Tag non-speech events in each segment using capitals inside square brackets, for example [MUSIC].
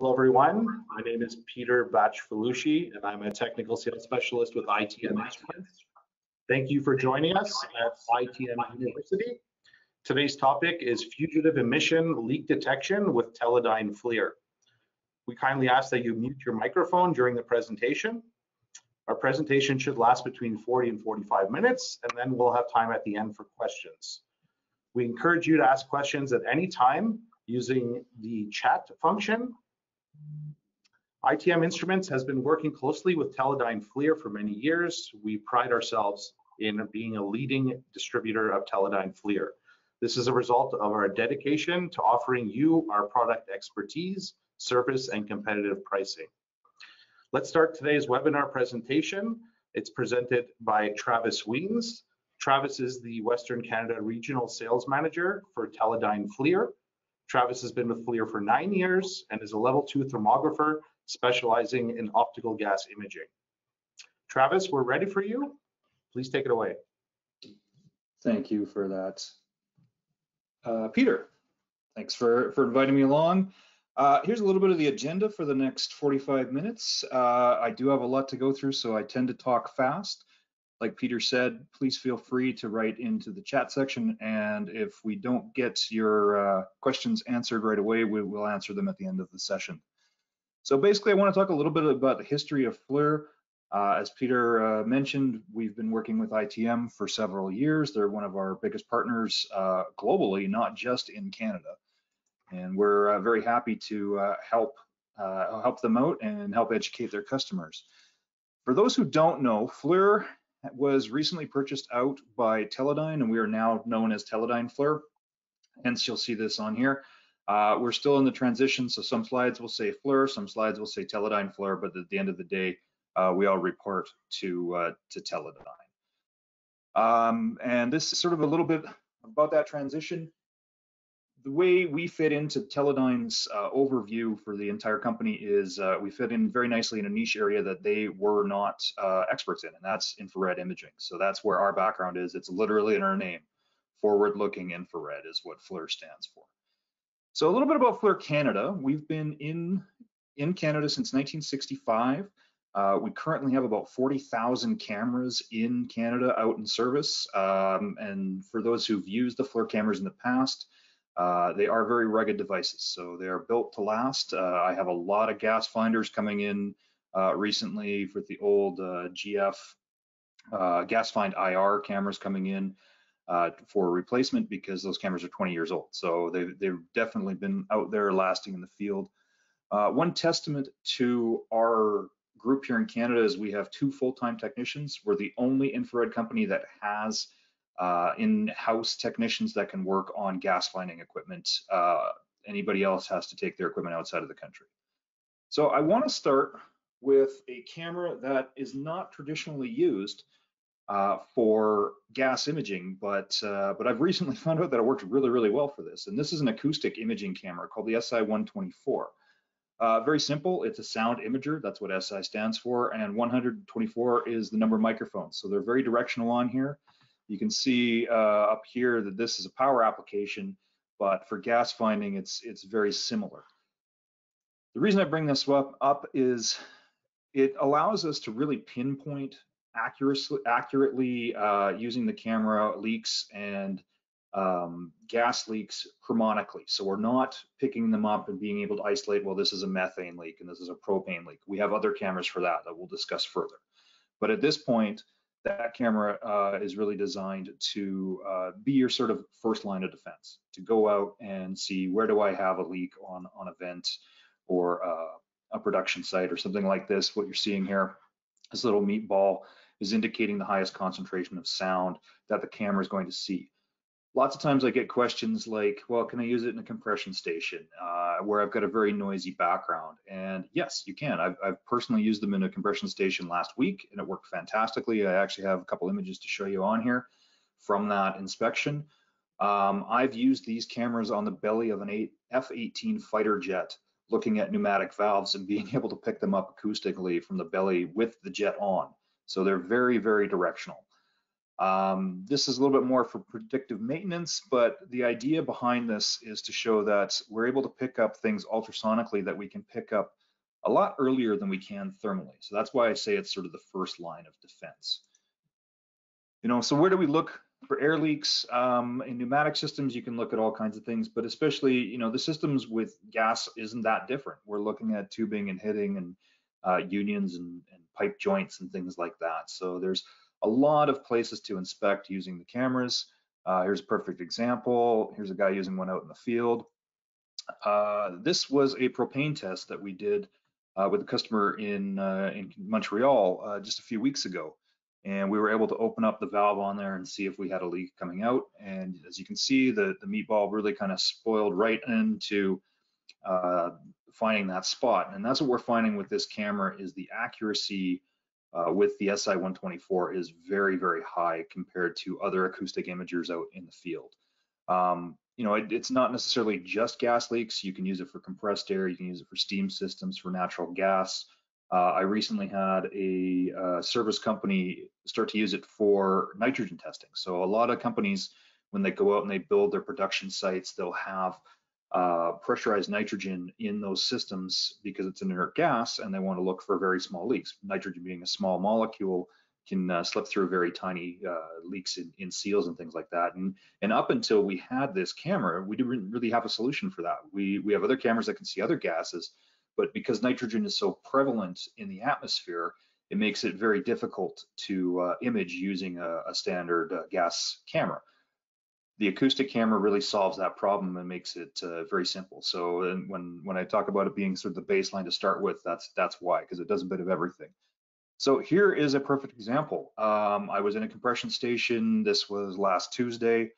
Hello, everyone. My name is Peter Bachfalushi, and I'm a technical sales specialist with ITM Instruments. Thank you for joining us at ITM University. Today's topic is fugitive emission leak detection with Teledyne FLIR. We kindly ask that you mute your microphone during the presentation. Our presentation should last between 40 and 45 minutes, and then we'll have time at the end for questions. We encourage you to ask questions at any time using the chat function ITM Instruments has been working closely with Teledyne FLIR for many years. We pride ourselves in being a leading distributor of Teledyne FLIR. This is a result of our dedication to offering you our product expertise, service, and competitive pricing. Let's start today's webinar presentation. It's presented by Travis Wiens. Travis is the Western Canada Regional Sales Manager for Teledyne FLIR. Travis has been with FLIR for nine years and is a level two thermographer specializing in optical gas imaging. Travis, we're ready for you. Please take it away. Thank you for that. Uh, Peter, thanks for, for inviting me along. Uh, here's a little bit of the agenda for the next 45 minutes. Uh, I do have a lot to go through, so I tend to talk fast. Like Peter said, please feel free to write into the chat section, and if we don't get your uh, questions answered right away, we will answer them at the end of the session. So basically, I want to talk a little bit about the history of FLIR. Uh, as Peter uh, mentioned, we've been working with ITM for several years. They're one of our biggest partners uh, globally, not just in Canada. And we're uh, very happy to uh, help help them out and help educate their customers. For those who don't know, FLIR was recently purchased out by Teledyne, and we are now known as Teledyne FLIR. Hence, you'll see this on here. Uh, we're still in the transition, so some slides will say FLIR, some slides will say Teledyne FLIR, but at the end of the day, uh, we all report to uh, to Teledyne. Um, and this is sort of a little bit about that transition. The way we fit into Teledyne's uh, overview for the entire company is uh, we fit in very nicely in a niche area that they were not uh, experts in, and that's infrared imaging. So that's where our background is. It's literally in our name. Forward-looking infrared is what FLIR stands for. So a little bit about FLIR Canada. We've been in, in Canada since 1965. Uh, we currently have about 40,000 cameras in Canada out in service. Um, and for those who've used the FLIR cameras in the past, uh, they are very rugged devices. So they are built to last. Uh, I have a lot of gas finders coming in uh, recently for the old uh, GF uh, GasFindIR cameras coming in for replacement because those cameras are 20 years old. So they've, they've definitely been out there lasting in the field. One testament to our group here in Canada is we have two full-time technicians. We're the only infrared company that has uh, in-house technicians that can work on gas finding equipment. Uh, anybody else has to take their equipment outside of the country. So I want to start with a camera that is not traditionally used, uh, for gas imaging, but uh, but I've recently [LAUGHS] found out that it works really really well for this. And this is an acoustic imaging camera called the SI-124. Uh, very simple. It's a sound imager. That's what SI stands for. And 124 is the number of microphones. So they're very directional on here. You can see uh, up here that this is a power application, but for gas finding, it's it's very similar. The reason I bring this up, up is it allows us to really pinpoint accurately, accurately uh, using the camera leaks and um, gas leaks harmonically. So we're not picking them up and being able to isolate, well, this is a methane leak and this is a propane leak. We have other cameras for that that we'll discuss further. But at this point, that camera uh, is really designed to uh, be your sort of first line of defense, to go out and see where do I have a leak on, on a vent or uh, a production site or something like this, what you're seeing here, this little meatball is indicating the highest concentration of sound that the camera is going to see. Lots of times I get questions like, well, can I use it in a compression station uh, where I've got a very noisy background? And yes, you can. I've, I've, personally used them in a compression station last week and it worked fantastically. I actually have a couple images to show you on here from that inspection. Um, I've used these cameras on the belly of an F-18 fighter jet looking at pneumatic valves and [LAUGHS] being able to pick them up acoustically from the belly with the jet on. So they're very, very directional. Um, this is a little bit more for predictive maintenance, but the idea behind this is to show that we're able to pick up things ultrasonically that we can pick up a lot earlier than we can thermally. So that's why I say it's sort of the first line of defense. You know, so where do we look for air leaks? Um, in pneumatic systems, you can look at all kinds of things, but especially, you know, the systems with gas isn't that different. We're looking at tubing and hitting and uh, unions and, and pipe joints and things like that. So there's a lot of places to inspect using the cameras. Uh, here's a perfect example. Here's a guy using one out in the field. Uh, this was a propane test that we did uh, with a customer in, uh, in Montreal uh, just a few weeks ago. And we were able to open up the valve on there and see if we had a leak coming out. And as you can see, the, the meatball really kind of spoiled right into uh, finding that spot. And that's what we're finding with this camera is the accuracy uh, with the SI-124 is very, very high compared to other acoustic imagers out in the field. Um, you know, it, it's not necessarily just gas leaks. You can use it for compressed air. You can use it for steam systems, for natural gas. Uh, I recently had a uh, service company start to use it for nitrogen testing. So a lot of companies, when they go out and they build their production sites, they'll have uh, pressurized nitrogen in those systems because it's an inert gas and they want to look for very small leaks. Nitrogen being a small molecule can uh, slip through very tiny uh, leaks in, in, seals and things like that. And, and up until we had this camera, we didn't really have a solution for that. We, we have other cameras that can see other gases, but because nitrogen is so prevalent in the atmosphere, it makes it very difficult to uh, image using a, a standard uh, gas camera the acoustic camera really solves that problem and makes it uh, very simple. So when when I talk about it being sort of the baseline to start with, that's that's why because it does a bit of everything. So here is a perfect example. Um, I was in a compression station. This was last Tuesday,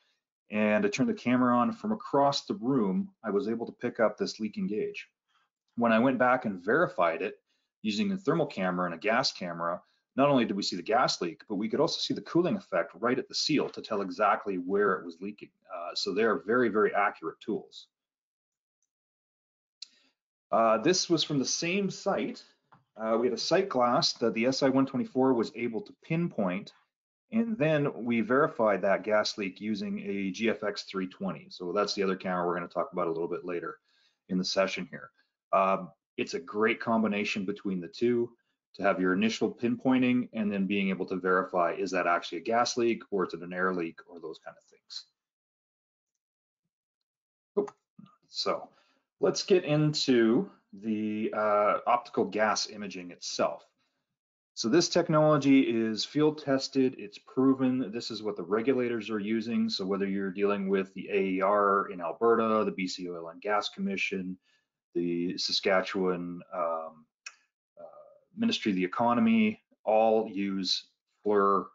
and I turned the camera on from across the room. I was able to pick up this leaking gauge. When I went back and verified it using a thermal camera and a gas camera, not only did we see the gas leak, but we could also see the cooling effect right at the seal to tell exactly where it was leaking. Uh, so they are very, very accurate tools. Uh, this was from the same site. Uh, we had a sight glass that the SI-124 was able to pinpoint, and then we verified that gas leak using a GFX 320. So that's the other camera we're going to talk about a little bit later in the session here. Um, it's a great combination between the two to have your initial pinpointing and then being able to verify is that actually a gas leak or is it an air leak or those kind of things. So let's get into the uh, optical gas imaging itself. So this technology is field tested, it's proven, this is what the regulators are using. So whether you're dealing with the AER in Alberta, the BC Oil and Gas Commission, the Saskatchewan um, Ministry of the Economy all use FLIR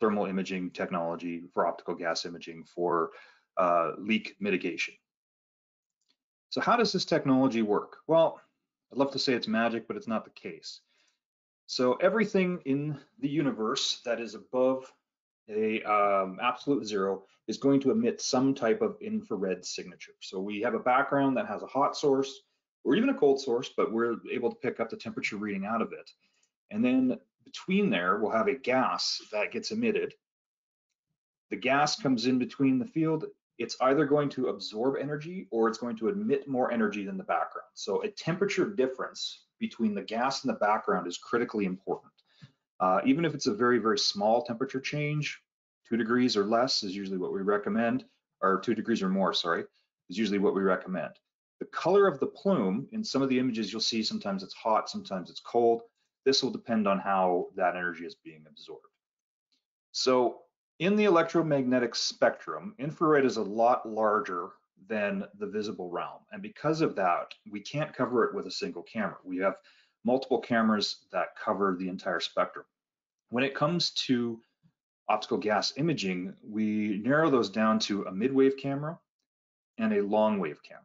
thermal imaging technology for optical gas imaging for uh, leak mitigation. So how does this technology work? Well, I'd love to say it's magic, but it's not the case. So everything in the universe that is above a um, absolute zero is going to emit some type of infrared signature. So we have a background that has a hot source, or even a cold source, but we're able to pick up the temperature reading out of it. And then between there, we'll have a gas that gets emitted. The gas comes in between the field. It's either going to absorb energy or it's going to emit more energy than the background. So a temperature difference between the gas and the background is critically important. Uh, even if it's a very, very small temperature change, two degrees or less is usually what we recommend, or two degrees or more, sorry, is usually what we recommend. The color of the plume, in some of the images you'll see sometimes it's hot, sometimes it's cold. This will depend on how that energy is being absorbed. So in the electromagnetic spectrum, infrared is a lot larger than the visible realm. And because of that, we can't cover it with a single camera. We have multiple cameras that cover the entire spectrum. When it comes to optical gas imaging, we narrow those down to a mid-wave camera and a long wave camera.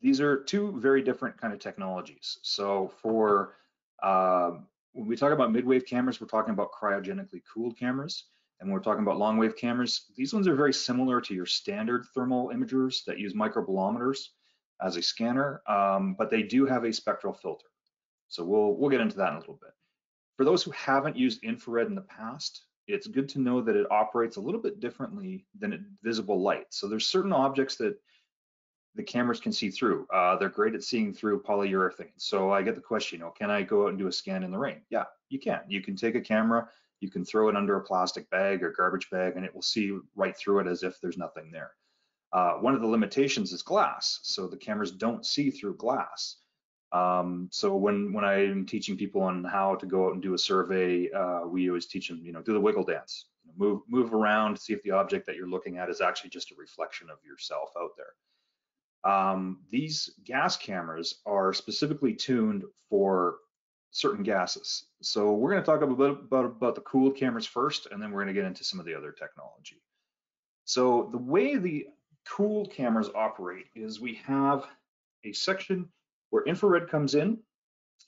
These are two very different kind of technologies. So for uh, when we talk about mid-wave cameras, we're talking about cryogenically cooled cameras. And when we're talking about long wave cameras, these ones are very similar to your standard thermal imagers that use microbolometers as a scanner, um, but they do have a spectral filter. So we'll, we'll get into that in a little bit. For those who haven't used infrared in the past, it's good to know that it operates a little bit differently than visible light. So there's certain objects that the cameras can see through. Uh, they're great at seeing through polyurethane. So I get the question, you know, can I go out and do a scan in the rain? Yeah, you can. You can take a camera, you can throw it under a plastic bag or garbage bag, and it will see right through it as if there's nothing there. Uh, one of the limitations is glass. So the cameras don't see through glass. Um, so when when I'm teaching people on how to go out and do a survey, uh, we always teach them, you know, do the wiggle dance, move move around, see if the object that you're looking at is actually just a reflection of yourself out there. Um, these gas cameras are specifically tuned for certain gases. So we're going to talk a bit about, about the cooled cameras first, and then we're going to get into some of the other technology. So the way the cooled cameras operate is we have a section where infrared comes in,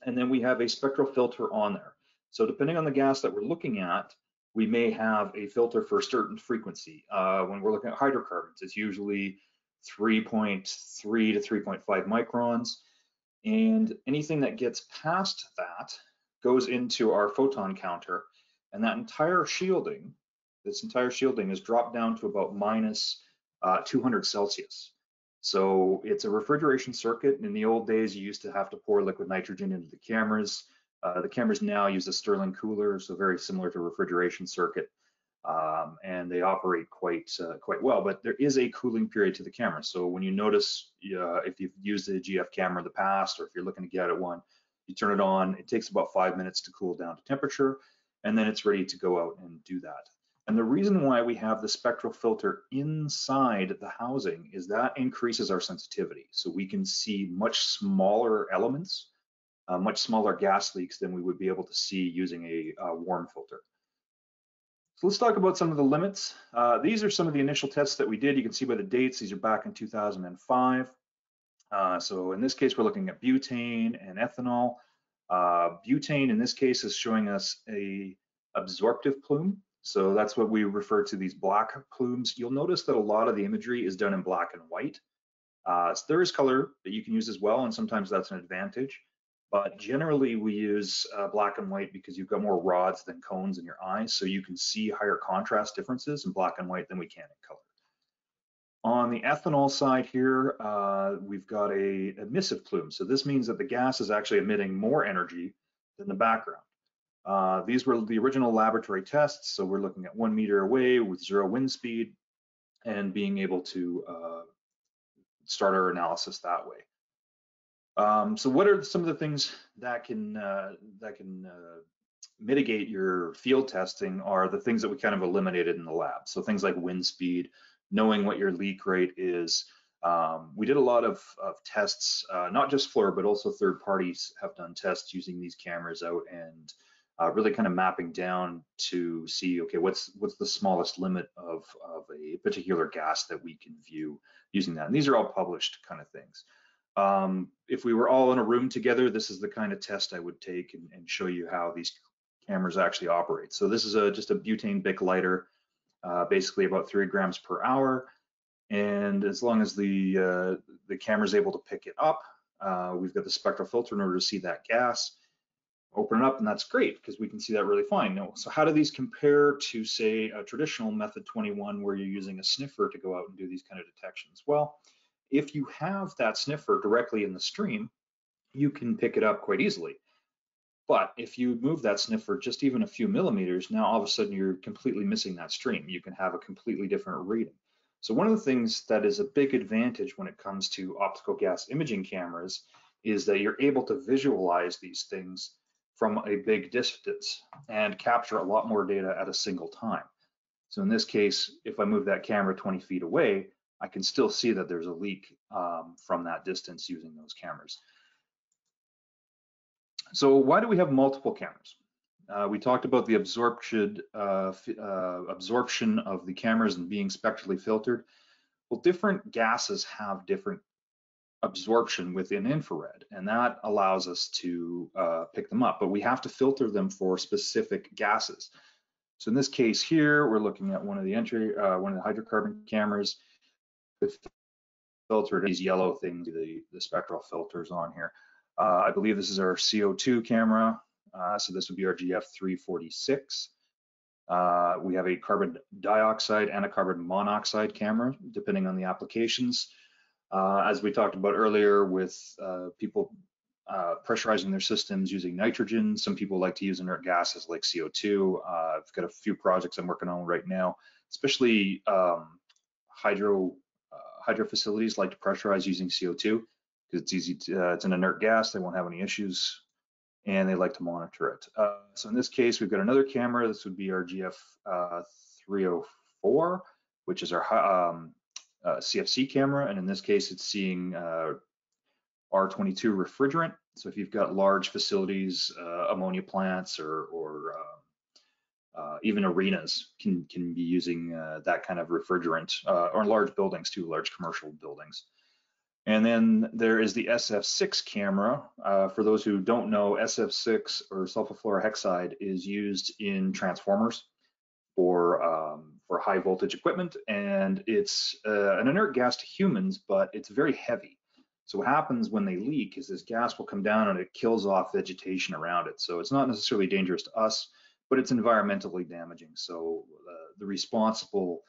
and then we have a spectral filter on there. So depending on the gas that we're looking at, we may have a filter for a certain frequency. Uh, when we're looking at hydrocarbons, it's usually 3.3 to 3.5 microns. And anything that gets past that goes into our photon counter. And that entire shielding, this entire shielding is dropped down to about minus uh, 200 Celsius. So it's a refrigeration circuit. In the old days, you used to have to pour liquid nitrogen into the cameras. Uh, the cameras now use a Stirling cooler, so very similar to refrigeration circuit, um, and they operate quite uh, quite well. But there is a cooling period to the camera. So when you notice uh, if you've used the GF camera in the past, or if you're looking to get at one, you turn it on. It takes about five minutes to cool down to temperature, and then it's ready to go out and do that. And the reason why we have the spectral filter inside the housing is that increases our sensitivity. So we can see much smaller elements, uh, much smaller gas leaks than we would be able to see using a, a warm filter. So let's talk about some of the limits. Uh, these are some of the initial tests that we did. You can see by the dates, these are back in 2005. Uh, so in this case, we're looking at butane and ethanol. Uh, butane in this case is showing us a absorptive plume. So that's what we refer to these black plumes. You'll notice that a lot of the imagery is done in black and white. Uh, so there is color that you can use as well, and sometimes that's an advantage. But generally, we use uh, black and white because you've got more rods than cones in your eyes, so you can see higher contrast differences in black and white than we can in color. On the ethanol side here, uh, we've got a emissive plume. So this means that the gas is actually emitting more energy than the background. Uh, these were the original laboratory tests, so we're looking at one meter away with zero wind speed and being able to uh, start our analysis that way. Um, so what are some of the things that can uh, that can uh, mitigate your field testing are the things that we kind of eliminated in the lab. So things like wind speed, knowing what your leak rate is. Um, we did a lot of, of tests, uh, not just FLIR, but also third parties have done tests using these cameras out and uh, really kind of mapping down to see, okay, what's what's the smallest limit of, of a particular gas that we can view using that. And these are all published kind of things. Um, if we were all in a room together, this is the kind of test I would take and, and show you how these cameras actually operate. So this is a just a butane Bic lighter, uh, basically about three grams per hour. And as long as the uh, the camera is able to pick it up, uh, we've got the spectral filter in order to see that gas open it up and that's great because we can see that really fine. No, so how do these compare to say a traditional method 21 where you're using a sniffer to go out and do these kind of detections? Well, if you have that sniffer directly in the stream, you can pick it up quite easily. But if you move that sniffer just even a few millimeters, now all of a sudden you're completely missing that stream. You can have a completely different reading. So one of the things that is a big advantage when it comes to optical gas imaging cameras is that you're able to visualize these things from a big distance and capture a lot more data at a single time. So in this case, if I move that camera 20 feet away, I can still see that there's a leak um, from that distance using those cameras. So why do we have multiple cameras? Uh, we talked about the absorption, uh, uh, absorption of the cameras and being spectrally filtered. Well, different gases have different absorption within infrared, and that allows us to uh, pick them up. But we have to filter them for specific gases. So in this case here, we're looking at one of the entry, uh, one of the hydrocarbon cameras filtered these yellow things, the, the spectral filters on here. Uh, I believe this is our CO2 camera. Uh, so this would be our GF346. Uh, we have a carbon dioxide and a carbon monoxide camera, depending on the applications. Uh, as we talked about earlier with uh, people uh, pressurizing their systems using nitrogen, some people like to use inert gases like CO2. Uh, I've got a few projects I'm working on right now, especially um, hydro hydro facilities like to pressurize using CO2 because it's easy to, uh, it's an inert gas, they won't have any issues and they like to monitor it. Uh, so in this case, we've got another camera. This would be our GF uh, 304, which is our um, uh, CFC camera. And in this case, it's seeing uh, R22 refrigerant. So if you've got large facilities, uh, ammonia plants or, or uh, even arenas can, can be using that kind of refrigerant or large buildings too, large commercial buildings. And then there is the SF6 camera. Uh, for those who don't know, SF6 or sulfofluorohexide is used in transformers for um, for high voltage equipment, and it's uh, an inert gas to humans, but it's very heavy. So what happens when they leak is this gas will come down and it kills off vegetation around it. So it's not necessarily dangerous to us, but it's environmentally damaging. So uh, the responsible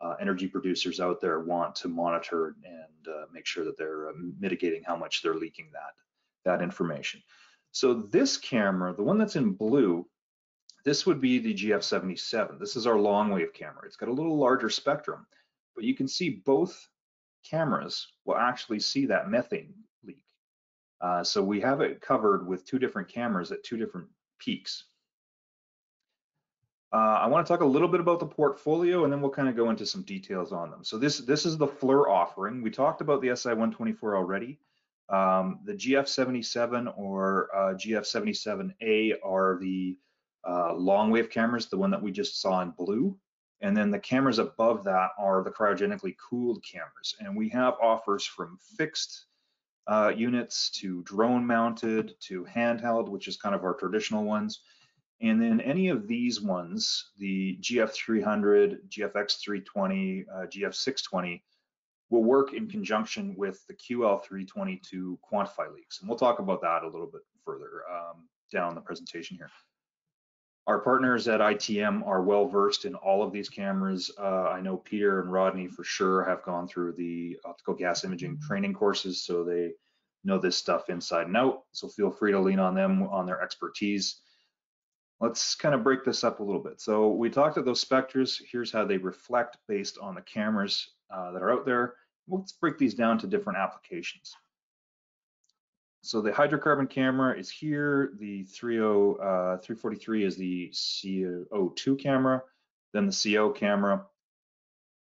uh, energy producers out there want to monitor and uh, make sure that they're uh, mitigating how much they're leaking that that information. So this camera, the one that's in blue, this would be the GF77. This is our long wave camera. It's got a little larger spectrum, but you can see both cameras will actually see that methane leak. Uh, so we have it covered with two different cameras at two different peaks. Uh, I want to talk a little bit about the portfolio and then we'll kind of go into some details on them. So this, this is the FLIR offering. We talked about the SI-124 already. Um, the GF77 or uh, GF77A are the uh, long wave cameras, the one that we just saw in blue. And then the cameras above that are the cryogenically cooled cameras. And we have offers from fixed uh, units to drone mounted to handheld, which is kind of our traditional ones. And then any of these ones, the GF300, GFX320, uh, GF620, will work in conjunction with the QL320 to quantify leaks. And we'll talk about that a little bit further um, down the presentation here. Our partners at ITM are well versed in all of these cameras. Uh, I know Peter and Rodney for sure have gone through the optical gas imaging training courses, so they know this stuff inside and out. So feel free to lean on them on their expertise let's kind of break this up a little bit. So we talked about those specters. Here's how they reflect based on the cameras uh, that are out there. Let's break these down to different applications. So the hydrocarbon camera is here. The 30, uh, 343 is the CO2 camera, then the CO camera,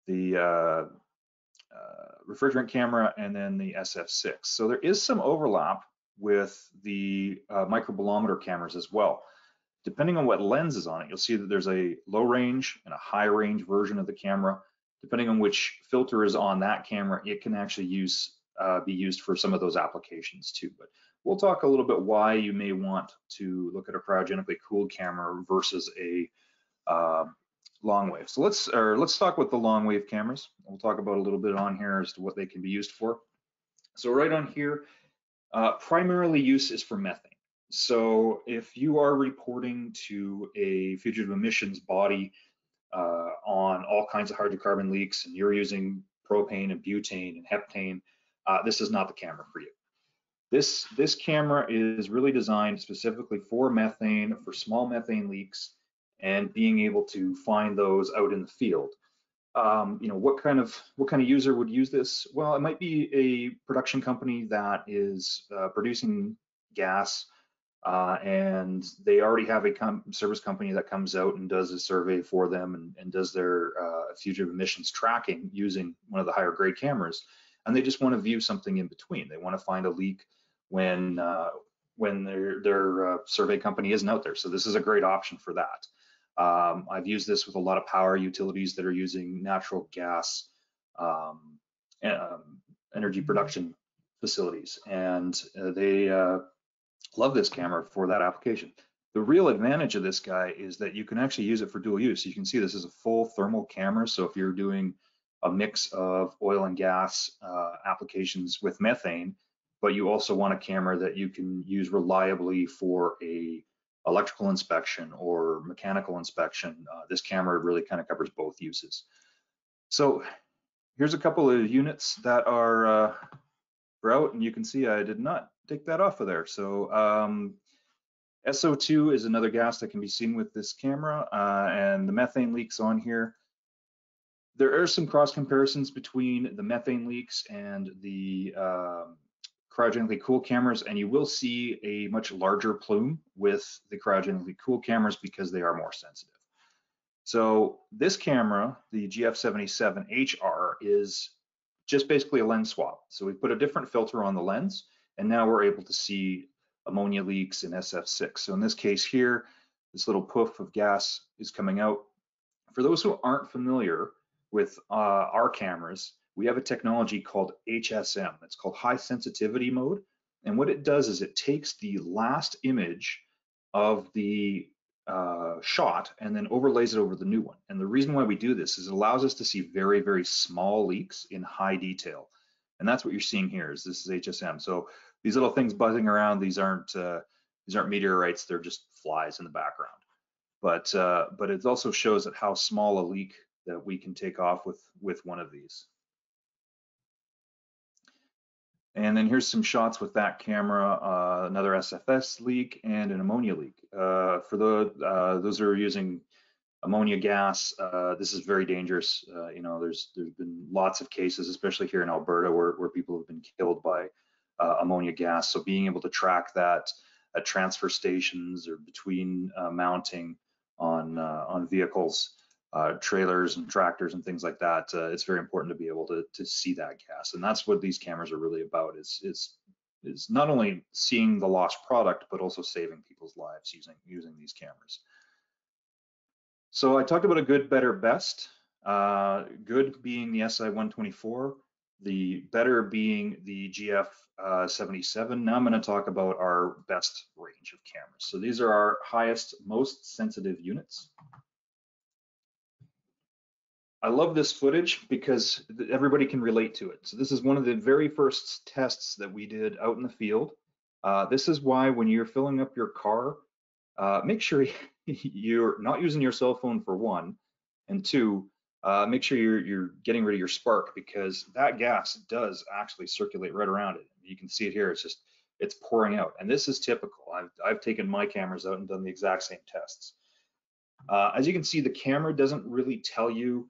the uh, uh, refrigerant camera, and then the SF6. So there is some overlap with the uh, microbolometer cameras as well depending on what lens is on it, you'll see that there's a low range and a high range version of the camera. Depending on which filter is on that camera, it can actually use uh, be used for some of those applications too. But we'll talk a little bit why you may want to look at a cryogenically cooled camera versus a uh, long wave. So let's or let's talk with the long wave cameras. We'll talk about a little bit on here as to what they can be used for. So right on here, uh, primarily use is for methane. So if you are reporting to a fugitive emissions body uh, on all kinds of hydrocarbon leaks and you're using propane and butane and heptane, uh, this is not the camera for you. This, this camera is really designed specifically for methane, for small methane leaks, and being able to find those out in the field. Um, you know, what kind of what kind of user would use this? Well, it might be a production company that is uh, producing gas uh, and they already have a com service company that comes out and does a survey for them and, and does their uh, fugitive emissions tracking using one of the higher grade cameras. And they just want to view something in between. They want to find a leak when uh, when their their uh, survey company isn't out there. So this is a great option for that. Um, I've used this with a lot of power utilities that are using natural gas um, um, energy production facilities, and uh, they uh, Love this camera for that application. The real advantage of this guy is that you can actually use it for dual use. You can see this is a full thermal camera. So if you're doing a mix of oil and gas uh, applications with methane, but you also want a camera that you can use reliably for a electrical inspection or mechanical inspection. Uh, this camera really kind of covers both uses. So here's a couple of units that are uh, out, and you can see I did not take that off of there. So um, SO2 is another gas that can be seen with this camera, uh, and the methane leaks on here. There are some cross comparisons between the methane leaks and the um, cryogenically cool cameras, and you will see a much larger plume with the cryogenically cool cameras because they are more sensitive. So this camera, the GF77HR, is just basically a lens swap. So we put a different filter on the lens, and now we're able to see ammonia leaks in SF6. So in this case here, this little puff of gas is coming out. For those who aren't familiar with uh, our cameras, we have a technology called HSM. It's called high sensitivity mode. And what it does is it takes the last image of the uh, shot and then overlays it over the new one. And the reason why we do this is it allows us to see very, very small leaks in high detail. And that's what you're seeing here is this is HSM. So these little things buzzing around, these aren't uh, these aren't meteorites, they're just flies in the background. But uh, but it also shows that how small a leak that we can take off with with one of these. And then here's some shots with that camera, uh, another SF6 leak and an ammonia leak. Uh, for the uh, those are using ammonia gas, uh, this is very dangerous. Uh, you know, there's there's been lots of cases, especially here in Alberta, where where people have been killed by uh, ammonia gas. So being able to track that at transfer stations or between mounting on on vehicles uh, trailers and tractors and things like that, uh, it's very important to be able to, to see that gas. And that's what these cameras are really about is, is, is not only seeing the lost product, but also saving people's lives using, using these cameras. So I talked about a good, better, best. Uh, good being the SI-124, the better being the GF77. Uh, now I'm going to talk about our best range of cameras. So these are our highest, most sensitive units. I love this footage because everybody can relate to it. So this is one of the very first tests that we did out in the field. Uh, this is why when you're filling up your car, uh, make sure [LAUGHS] you're not using your cell phone for one, and two, uh, make sure you're, you're getting rid of your spark because that gas does actually circulate right around it. You can see it here, it's just, it's pouring out. And this is typical. I've, I've taken my cameras out and done the exact same tests. Uh, as you can see, the camera doesn't really tell you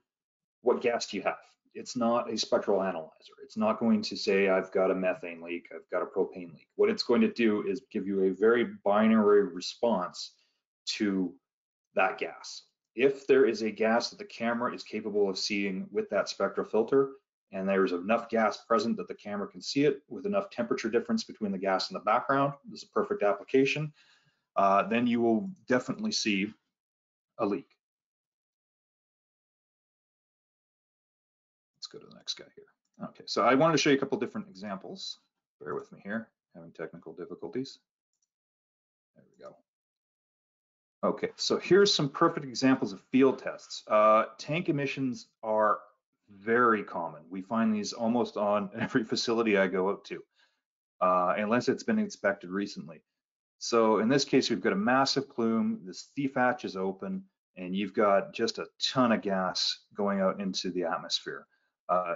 what gas do you have? It's not a spectral analyzer. It's not going to say, I've got a methane leak, I've got a propane leak. What it's going to do is give you a very binary response to that gas. If there is a gas that the camera is capable of seeing with that spectral filter, and there's enough gas present that the camera can see it with enough temperature difference between the gas and the background, this is a perfect application, uh, then you will definitely see a leak. Next guy here. Okay, so I wanted to show you a couple different examples. Bear with me here, having technical difficulties. There we go. Okay, so here's some perfect examples of field tests. Uh, tank emissions are very common. We find these almost on [LAUGHS] every facility I go up to, uh, unless it's been inspected recently. So in this case, we've got a massive plume, this thief hatch is open, and you've got just a ton of gas going out into the atmosphere. Uh,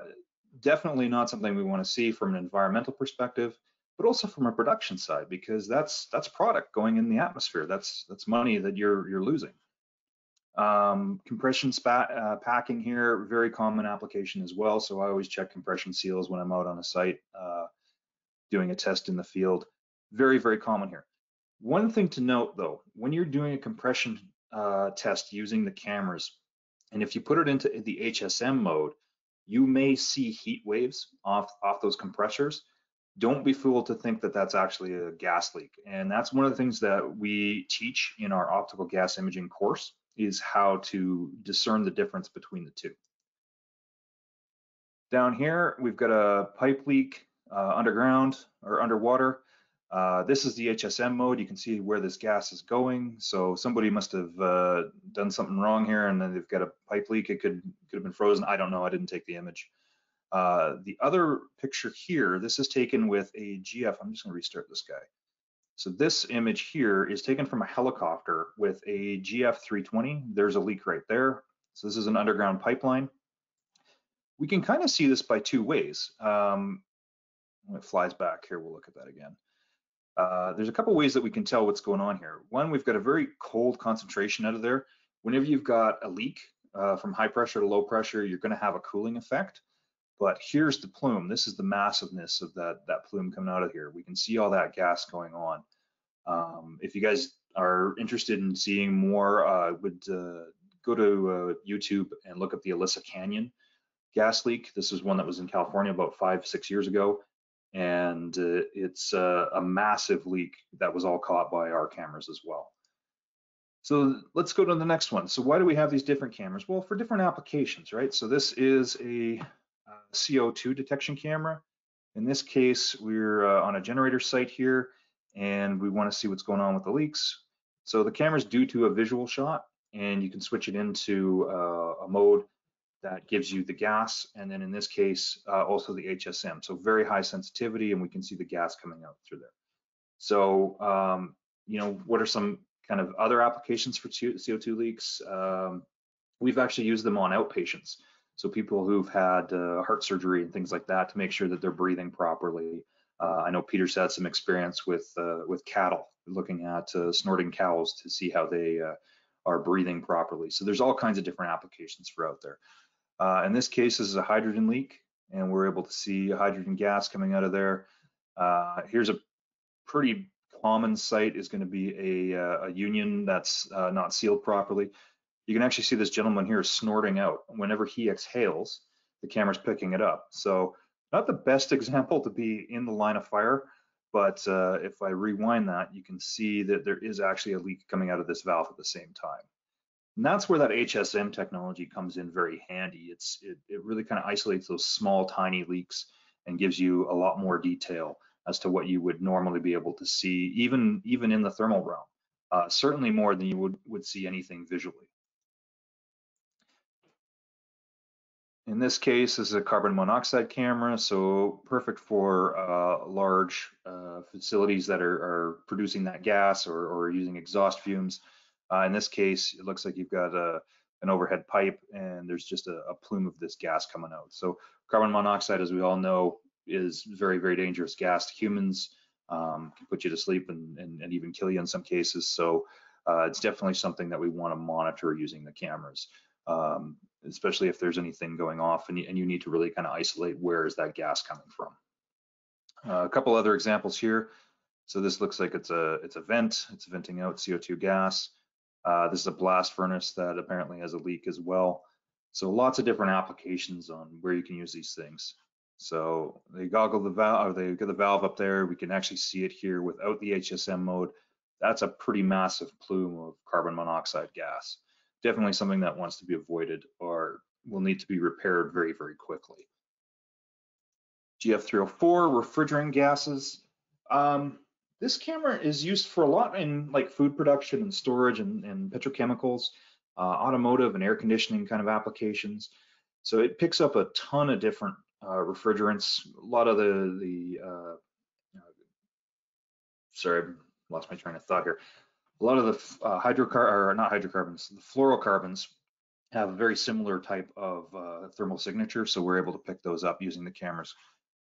definitely not something we want to see from an environmental perspective, but also from a production side because that's that's product going in the atmosphere. That's that's money that you're you're losing. Um, compression spat, uh, packing here, very common application as well. So I always check compression seals when I'm out on a site uh, doing a test in the field. Very, very common here. One thing to note though, when you're doing a compression uh, test using the cameras, and if you put it into the HSM mode, you may see heat waves off, off those compressors. Don't be fooled to think that that's actually a gas leak. And that's one of the things that we teach in our optical gas imaging course is how to discern the difference between the two. Down here, we've got a pipe leak uh, underground or underwater. Uh, this is the HSM mode. You can see where this gas is going. So somebody must have uh, done something wrong here and then they've got a pipe leak. It could, could have been frozen. I don't know. I didn't take the image. Uh, the other picture here, this is taken with a GF. I'm just going to restart this guy. So this image here is taken from a helicopter with a GF320. There's a leak right there. So this is an underground pipeline. We can kind of see this by two ways. Um, it flies back here, we'll look at that again. Uh, there's a couple ways that we can tell what's going on here. One, we've got a very cold concentration out of there. Whenever you've got a leak uh, from high pressure to low pressure, you're going to have a cooling effect. But here's the plume. This is the massiveness of that, that plume coming out of here. We can see all that gas going on. Um, if you guys are interested in seeing more, uh, would uh, go to uh, YouTube and look up the Aliso Canyon gas leak. This is one that was in California about five, six years ago. And uh, it's uh, a massive leak that was all caught by our cameras as well. So let's go to the next one. So why do we have these different cameras? Well, for different applications, right? So this is a uh, CO2 detection camera. In this case, we're uh, on a generator site here, and we want to see what's going on with the leaks. So the camera's due to a visual shot, and you can switch it into uh, a mode that gives you the gas, and then in this case, uh, also the HSM. So very high sensitivity, and we can see the gas coming out through there. So, um, you know, what are some kind of other applications for CO2 leaks? Um, we've actually used them on outpatients. So people who've had uh, heart surgery and things like that to make sure that they're breathing properly. Uh, I know Peter's had some experience with uh, with cattle, looking at uh, snorting cows to see how they uh, are breathing properly. So there's all kinds of different applications for out there. Uh, in this case, this is a hydrogen leak, and we're able to see hydrogen gas coming out of there. here's a pretty common site is going to be a, a union that's not sealed properly you can actually see this gentleman here snorting out. Whenever he exhales, the camera's picking it up. So not the best [LAUGHS] example to be in the line of fire, but uh, if I rewind that, you can see that there is actually a leak coming out of this valve at the same time. And that's where that HSM technology comes in very handy. It's It, it really kind of isolates those small, tiny leaks and gives you a lot more detail as to what you would normally be able to see, even, even in the thermal realm. Uh, certainly more than you would, would see anything visually. In this case, this is a carbon monoxide camera, so perfect for uh, large uh, facilities that are, are, producing that gas or, or using exhaust fumes. Uh, in this case, it looks like you've got a, an overhead pipe and there's just a, a, plume of this gas coming out. So carbon monoxide, as we all know, is very, very dangerous gas to humans, um, can put you to sleep and, and, and, even kill you in some cases. So uh, it's definitely something that we want to monitor using the cameras. Um, especially if there's anything going off and you, and you need to really kind of isolate where is that gas coming from. Uh, a couple other examples here. So this looks like it's a it's a vent. It's venting out CO2 gas. Uh, this is a blast furnace that apparently has a leak as well. So lots of different applications on where you can use these things. So they goggle the valve, or they get the valve up there. We can actually see it here without the HSM mode. That's a pretty massive plume of carbon monoxide gas definitely something that wants to be avoided or will need to be repaired very, very quickly. GF304, refrigerant gases. Um, this camera is used for a lot in like food production and storage and, and petrochemicals, uh, automotive and air conditioning kind of applications. So it picks up a ton of different uh, refrigerants. A lot of the the uh, sorry, I lost my train of thought here a lot of the uh, hydrocarbons, or not hydrocarbons, the fluorocarbons have a very similar type of uh, thermal signature, so we're able to pick those up using the cameras.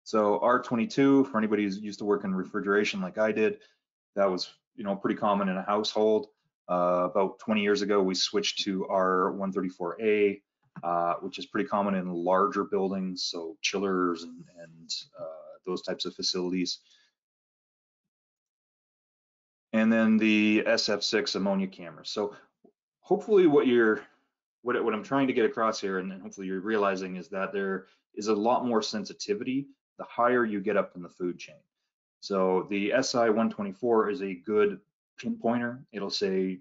So R22, for anybody who's used to work in refrigeration like I did, that was you know pretty common in a household. Uh, about 20 years ago, we switched to R134A, uh, which is pretty common in larger buildings, so chillers and, and uh, those types of facilities and then the SF6 ammonia camera. So hopefully what you're, what, what I'm trying to get across here, and, and hopefully you're realizing is that there is a lot more sensitivity the higher you get up in the food chain. So the SI-124 is a good pinpointer. It'll say,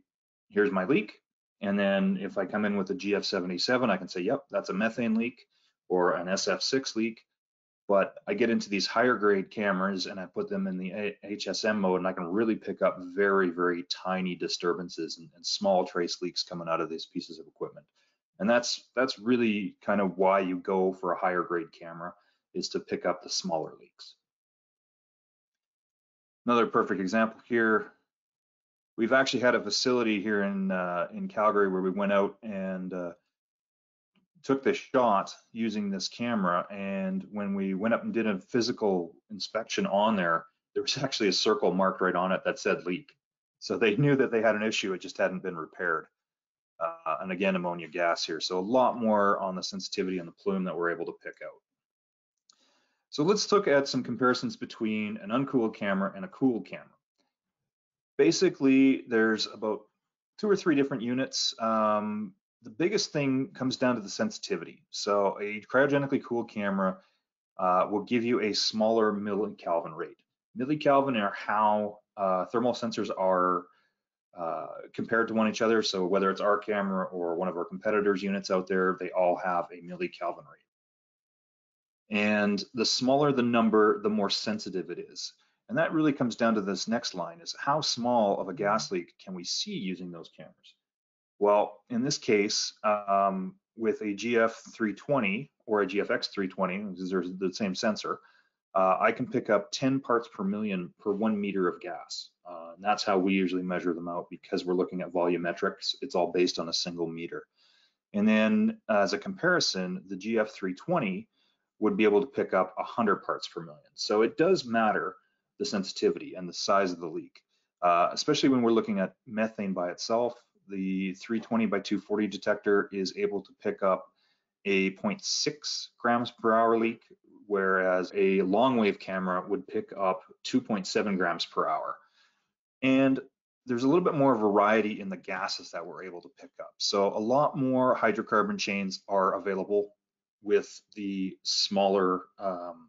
here's my leak. And then if I come in with a GF77, I can say, yep, that's a methane leak or an SF6 leak but I get into these higher grade cameras and I put them in the HSM mode and I can really pick up very, very tiny disturbances and, and, small trace leaks coming out of these pieces of equipment. And that's that's really kind of why you go for a higher grade camera is to pick up the smaller leaks. Another perfect example here. We've actually had a facility here in uh, in Calgary where we went out and uh, took this shot using this camera. And when we went up and did a physical inspection on there, there was [LAUGHS] actually a circle marked right on it that said leak. So they knew that they had an issue, it just hadn't been repaired. Uh, and again, ammonia gas here. So a lot more on the sensitivity and the plume that we're able to pick out. So let's look at some comparisons between an uncooled camera and a cooled camera. Basically, there's about two or three different units. Um, the biggest thing comes down to the sensitivity. So a cryogenically cooled camera uh, will give you a smaller millikelvin rate. Millikelvin are how uh, thermal sensors are uh, compared to one each other. So whether it's our camera or one of our competitors' units out there, they all have a millikelvin rate. And the smaller the number, the more sensitive it is. And that really comes down to this next line is how small of a gas leak can we see using those cameras? Well, in this case, um, with a GF320 or a GFX320, because they're the same sensor, uh, I can pick up 10 parts per million per one meter of gas. Uh, and that's how we usually measure them out because we're looking at volumetrics. It's all based on a single meter. And then as a comparison, the GF320 would be able to pick up 100 parts per million. So it does matter the sensitivity and the size of the leak, uh, especially when we're looking at methane by itself. The 320 by 240 detector is able to pick up a 0.6 grams per hour leak, whereas a long wave camera would pick up 2.7 grams per hour. And there's a little bit more variety in the gases that we're able to pick up. So a lot more hydrocarbon chains are available with the smaller um,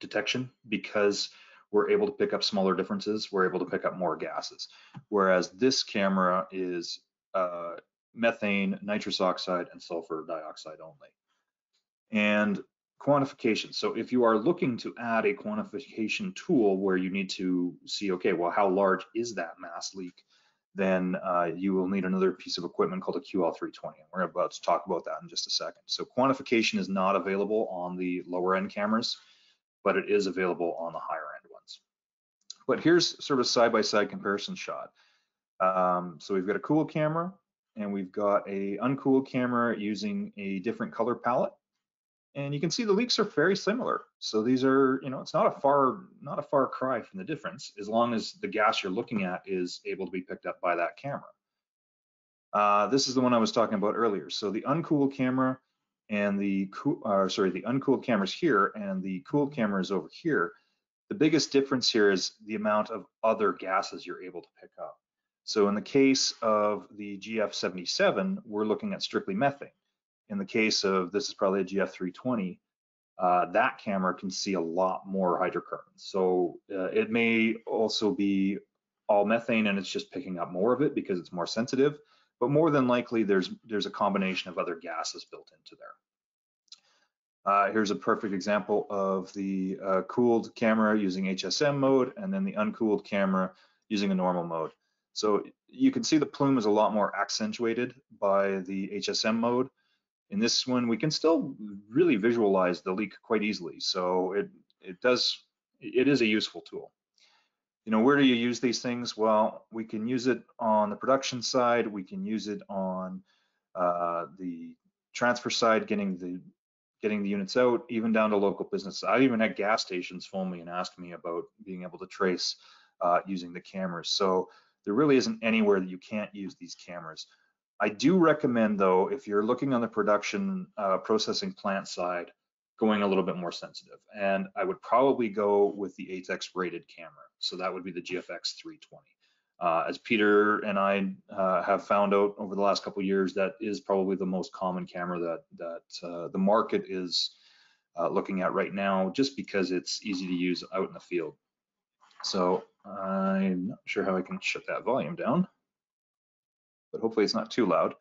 detection because we're able to pick up smaller differences. We're able to pick up more gases. Whereas this camera is uh, methane, nitrous oxide, and sulfur dioxide only. And quantification. So if you are looking to add a quantification tool where you need to see, okay, well, how large is that mass leak? Then uh, you will need another piece of equipment called a QL320. And we're about to talk about that in just a second. So quantification is not available on the lower end cameras, but it is available on the higher end ones. But here's sort of a side-by-side -side comparison shot. Um, so we've got a cool camera and we've got a uncool camera using a different color palette and you can see the leaks are very similar. So these are, you know, it's not a far, not a far cry from the difference, as long as the gas you're looking at is able to be picked up by that camera. Uh, this is the one I was talking about earlier. So the uncooled camera and the, uh, sorry, the uncooled cameras here and the cooled is over here. The biggest difference here is the amount of other gases you're able to pick up. So in the case of the GF77, we're looking at strictly methane in the case of this is probably a GF320, uh, that camera can see a lot more hydrocarbons. So uh, it may also be all methane and it's just picking up more of it because it's more sensitive, but more than likely there's there's a combination of other gases built into there. Uh, here's a perfect example of the uh, cooled camera using HSM mode and then the uncooled camera using a normal mode. So you can see the plume is a lot more accentuated by the HSM mode. In this one, we can still really visualize the leak quite easily. So it, it does, it is a useful tool. You know, where do you use these things? Well, we can use it on the production side. We can use it on uh, the transfer side, getting the getting the units out, even down to local businesses. I've even had gas stations phone me and ask me about being able to trace uh, using the cameras. So there really isn't anywhere that you can't use these cameras. I do recommend though, if you're looking on the production uh, processing plant side, going a little bit more sensitive. And I would probably go with the ATEX rated camera. So that would be the GFX 320. Uh, as Peter and I uh, have found out over the last couple years, that is probably the most common camera that that uh, the market is uh, looking at right now, just because it's easy to use out in the field. So I'm not sure how I can shut that volume down but hopefully it's not too loud.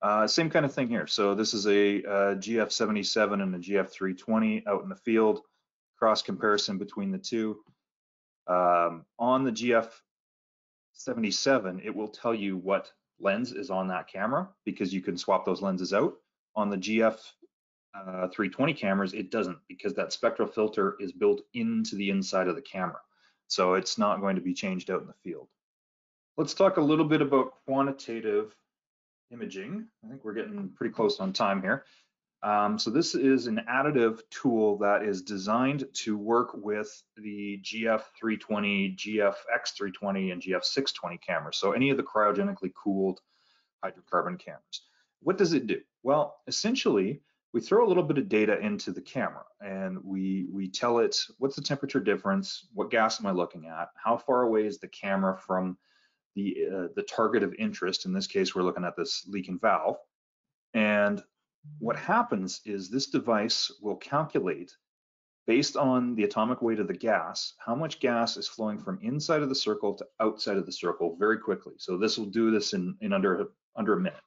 Uh, same kind of thing here. So this is a, a GF77 and a GF320 out in the field, cross comparison between the two. Um, on the GF77, it will tell you what lens is on that camera because you can swap those lenses out. On the GF uh, 320 cameras, it doesn't because that spectral filter is built into the inside of the camera. So it's not going to be changed out in the field. Let's talk a little bit about quantitative imaging. I think we're getting pretty close on time here. Um, so this is an additive tool that is designed to work with the GF320, GFX320, and GF620 cameras. So any of the cryogenically cooled hydrocarbon cameras. What does it do? Well, essentially, we throw a little bit of data into the camera and we, we tell it what's the temperature difference, what gas am I looking at, how far away is the camera from the, uh, the target of interest. In this case, we're looking at this leaking valve. And what happens is this device will calculate based on the atomic weight of the gas, how much gas is flowing from inside of the circle to outside of the circle very quickly. So this will do this in, in under, under a minute.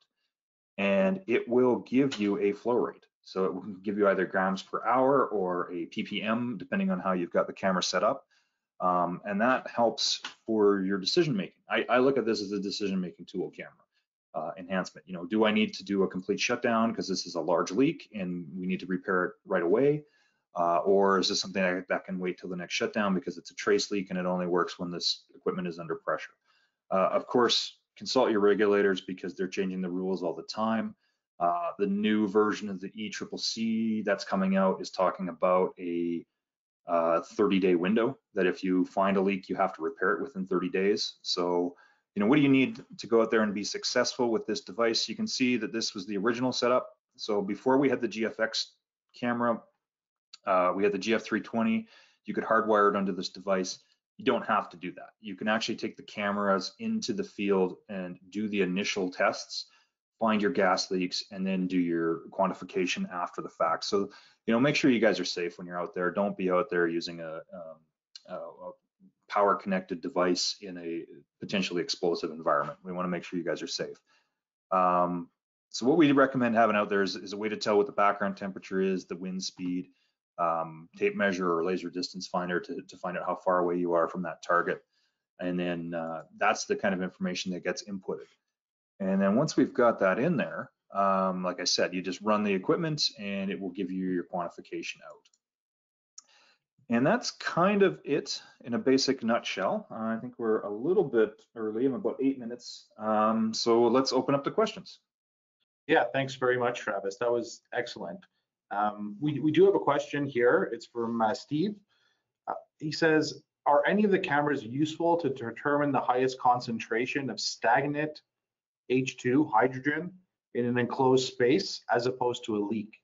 And it will give you a flow rate. So it will give you either grams per hour or a ppm, depending on how you've got the camera set up. Um, and that helps for your decision making. I, I look at this as a decision making tool camera uh, enhancement. You know, do I need to do a complete shutdown because this is a large leak and we need to repair it right away? Uh, or is this something that, that, can wait till the next shutdown because it's a trace leak and it only works when this equipment is under pressure? Uh, of course, consult your regulators because they're changing the rules all the time. Uh, the new version of the ECCC that's coming out is talking about a 30-day uh, window that if you find a leak, you have to repair it within 30 days. So you know, what do you need to go out there and be successful with this device? You can see that this was the original setup. So before we had the GFX camera, uh, we had the GF320, you could hardwire it onto this device. You don't have to do that. You can actually take the cameras into the field and do the initial tests, find your gas leaks, and then do your quantification after the fact. So, you know, make sure you guys are safe when you're out there. Don't be out there using a, um, a, a power connected device in a potentially explosive environment. We want to make sure you guys are safe. Um, so what we recommend having out there is, is, a way to tell what the background temperature is, the wind speed, um, tape measure or laser distance finder to, to find out how far away you are from that target. And then uh, that's the kind of information that gets inputted. And then once we've got that in there, um, like I said, you just run the equipment and it will give you your quantification out. And that's kind of it in a basic nutshell. Uh, I think we're a little bit early. I'm about eight minutes. Um, so let's open up the questions. Yeah, thanks very much, Travis. That was excellent. Um, we, we do have a question here. It's from uh, Steve. Uh, he says, are any of the cameras useful to determine the highest concentration of stagnant H2 hydrogen in an enclosed space as opposed to a leak?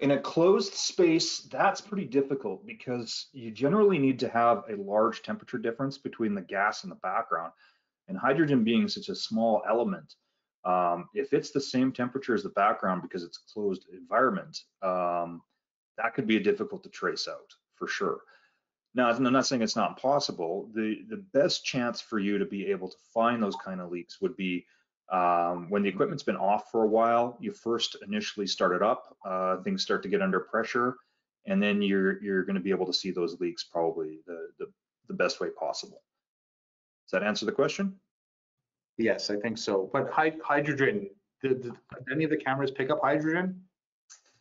In a closed space, that's pretty difficult because you generally need to have a large temperature difference between the gas and the background. And hydrogen being such a small element, um, if it's the same temperature as the background because it's a closed environment, um, that could be difficult to trace out for sure. Now, I'm not saying it's not possible. The, the best chance for you to be able to find those kind of leaks would be um, when the equipment's been off for a while, you first initially start it up, uh, things start to get under pressure, and then you're you're going to be able to see those leaks probably the, the, the best way possible. Does that answer the question? Yes, I think so. But hydrogen, did, did any of the cameras pick up hydrogen?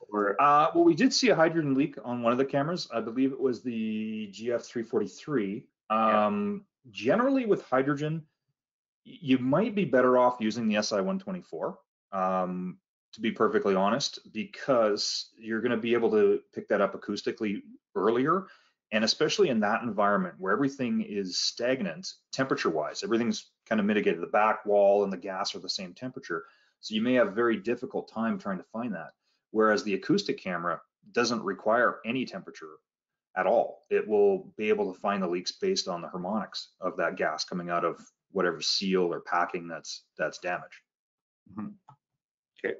Or uh, well, we did see a hydrogen leak on one of the cameras. I believe it was the GF343. Um, yeah. Generally, with hydrogen, you might be better off using the SI124, um, to be perfectly honest, because you're going to be able to pick that up acoustically earlier. And especially in that environment where everything is stagnant temperature wise, everything's kind of mitigated. The back wall and the gas are the same temperature. So you may have a very difficult time trying to find that. Whereas the acoustic camera doesn't require any temperature at all. It will be able to find the leaks based on the harmonics of that gas coming out of whatever seal or packing that's that's damaged. Mm -hmm. Okay.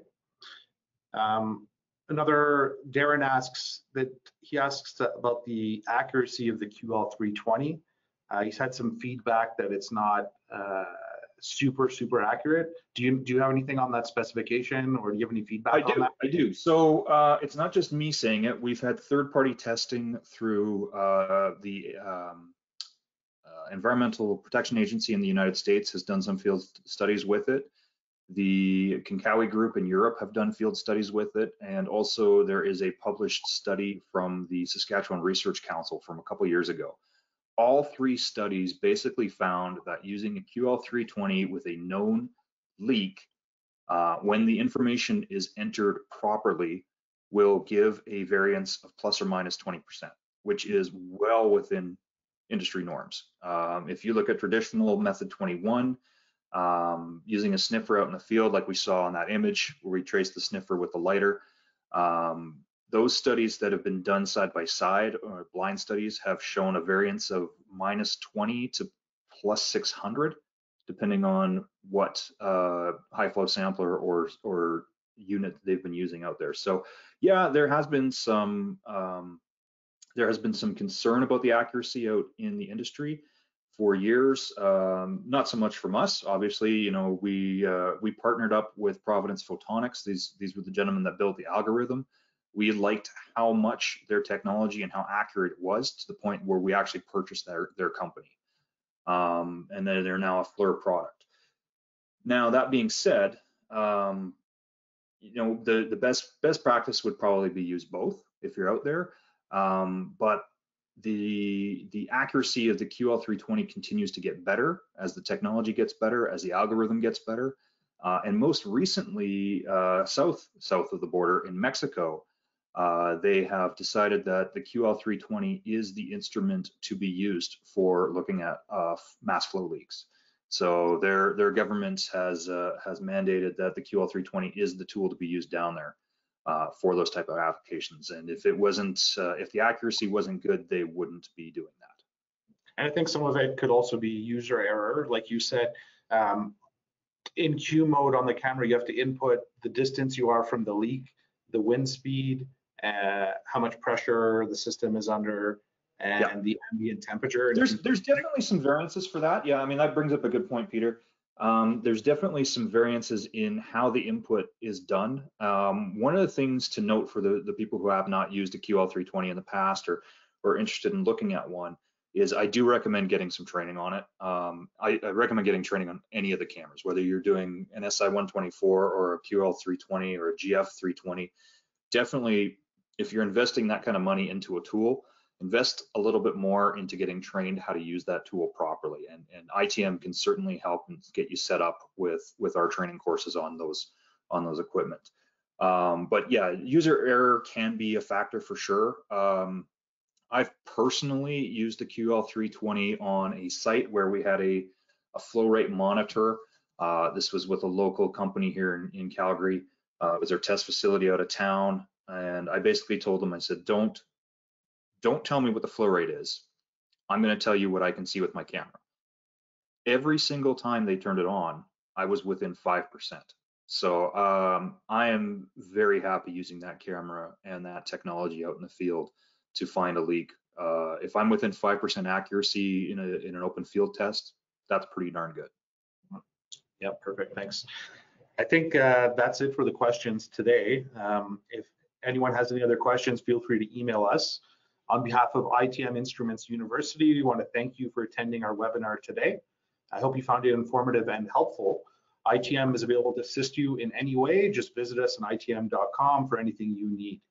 Um, another Darren asks that he asks about the accuracy of the QL320. Uh, he's had some feedback that it's not uh, super super accurate. Do you do you have anything on that specification, or do you have any feedback? I do. I do. So uh, it's not just me saying it. We've had third party testing through uh, the um, Environmental Protection Agency in the United States has done some field studies with it. The Concawe group in Europe have done field studies with it. And also there is a published study from the Saskatchewan Research Council from a couple years ago. All three studies basically found that using a QL320 with a known leak, uh, when the information is entered properly, will give a variance of plus or minus 20%, which is well within industry norms. Um, if you look at traditional method 21, um, using a sniffer out in the field, like we saw in that image where we traced the sniffer with the lighter, um, those studies that have been done side by side or blind studies have shown a variance of minus 20 to plus 600 depending on what uh, high flow sampler or or unit they've been using out there. So yeah there has been some um, there has been some concern about the accuracy out in the industry for years um, not so much from us obviously you know we uh, we partnered up with providence photonics. These these were the gentlemen that built the algorithm we liked how much their technology and how accurate it was to the point where we actually purchased their, their company. Um, and then they're now a FLIR product. Now, that being said, um, you know, the, the best, best practice would probably be use both if you're out there. Um, but the, the accuracy of the QL320 continues to get better as the technology gets better, as the algorithm gets better. Uh, and most recently, uh, south south of the border in Mexico, uh, they have decided that the QL320 is the instrument to be used for looking at uh, mass flow leaks. So their their government has uh, has mandated that the QL320 is the tool to be used down there uh, for those type of applications. And if it wasn't, uh, if the accuracy wasn't good, they wouldn't be doing that. And I think some of it could also be user error, like you said. Um, in Q mode on the camera, you have to input the distance you are from the leak, the wind speed, uh, how much pressure the system is under, and yeah. the ambient temperature. There's there's definitely some variances for that. Yeah, I mean that brings up a good point, Peter. Um, there's definitely some variances in how the input is done. Um, one of the things to note for the, the people who have not used a QL320 in the past or or interested in looking at one is I do recommend getting some training on it. Um, I, I, recommend getting training on any of the cameras, whether you're doing an SI124 or a QL320 or a GF320. Definitely if you're investing that kind of money into a tool, invest a little bit more into getting trained how to use that tool properly. And, and ITM can certainly help and get you set up with, with our training courses on those, on those equipment. Um, but yeah, user error can be a factor for sure. Um, I've personally used the QL320 on a site where we had a, a flow rate monitor. Uh, this was with a local company here in, in Calgary. Uh, it was their test facility out of town and I basically told them, I said, don't, don't tell me what the flow rate is. I'm going to tell you what I can see with my camera. Every single time they turned it on, I was within 5%. So um, I am very happy using that camera and that technology out in the field to find a leak. Uh, if I'm within 5% accuracy in, a, in an open field test, that's pretty darn good. Yeah, perfect. Thanks. I think uh, that's it for the questions today. Um, if anyone has any other questions, feel free to email us. On behalf of ITM Instruments University, we want to thank you for attending our webinar today. I hope you found it informative and helpful. ITM is available to assist you in any way. Just visit us on itm.com for anything you need.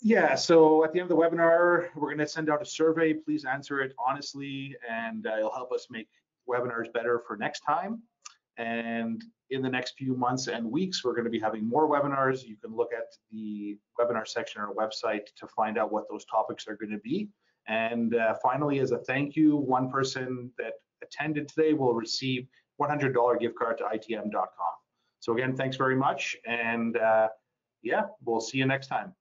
Yeah, so at the end of the webinar, we're going to send out a survey. Please answer it honestly, and uh, it'll help us make webinars better for next time. And in the next few months and weeks, we're going to be having more webinars. You can look at the webinar section on our website to find out what those topics are going to be. And uh, finally, as a thank you, one person that attended today will receive $100 gift card to itm.com. So again, thanks very much. And uh, yeah, we'll see you next time.